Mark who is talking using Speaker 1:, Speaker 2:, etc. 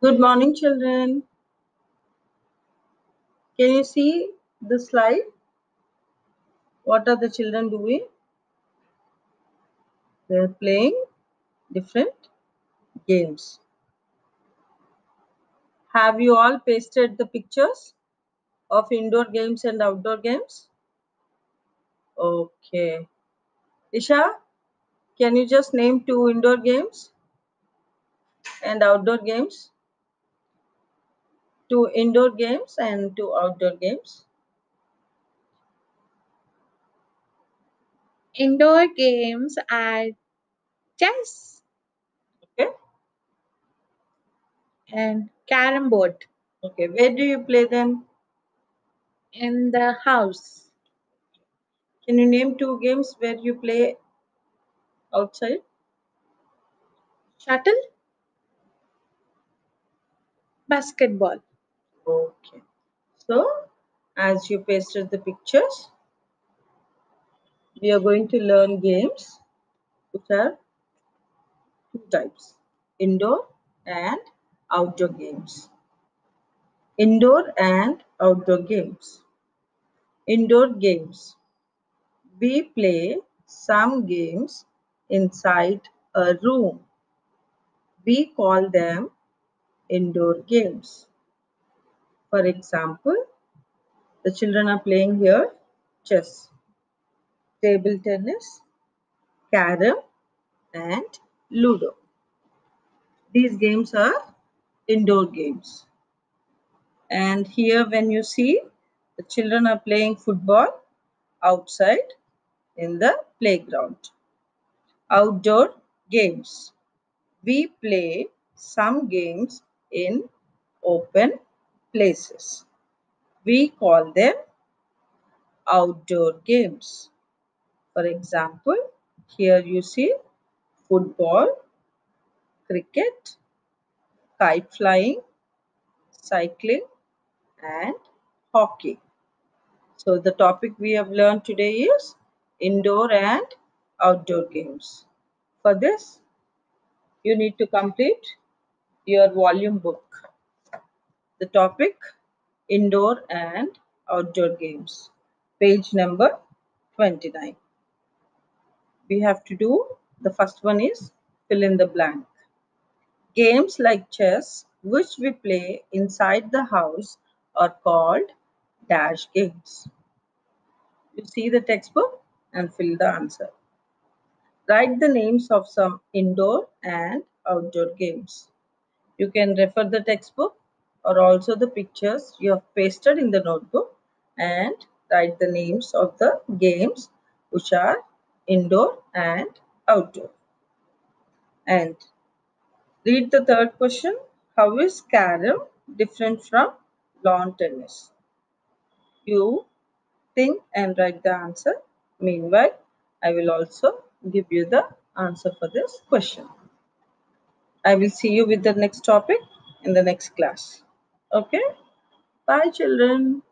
Speaker 1: Good morning, children. Can you see the slide? What are the children doing? They're playing different games. Have you all pasted the pictures of indoor games and outdoor games? Okay. Isha, can you just name two indoor games and outdoor games? Two indoor games and two outdoor games.
Speaker 2: Indoor games are chess
Speaker 1: Okay.
Speaker 2: and carom board
Speaker 1: Okay. Where do you play them?
Speaker 2: in the house.
Speaker 1: Can you name two games where you play outside?
Speaker 2: Shuttle, basketball.
Speaker 1: So, as you pasted the pictures, we are going to learn games which are two types indoor and outdoor games. Indoor and outdoor games. Indoor games. We play some games inside a room. We call them indoor games. For example, the children are playing here chess, table tennis, carom, and ludo. These games are indoor games. And here, when you see the children are playing football outside in the playground. Outdoor games. We play some games in open places. We call them outdoor games. For example, here you see football, cricket, kite flying, cycling, and hockey. So, the topic we have learned today is indoor and outdoor games. For this, you need to complete your volume book. The topic indoor and outdoor games, page number 29. We have to do the first one is fill in the blank. Games like chess, which we play inside the house, are called dash games. You see the textbook and fill the answer. Write the names of some indoor and outdoor games. You can refer the textbook or also the pictures you have pasted in the notebook and write the names of the games which are indoor and outdoor. And read the third question. How is carom different from lawn tennis? You think and write the answer. Meanwhile, I will also give you the answer for this question. I will see you with the next topic in the next class. Okay? Bye, children.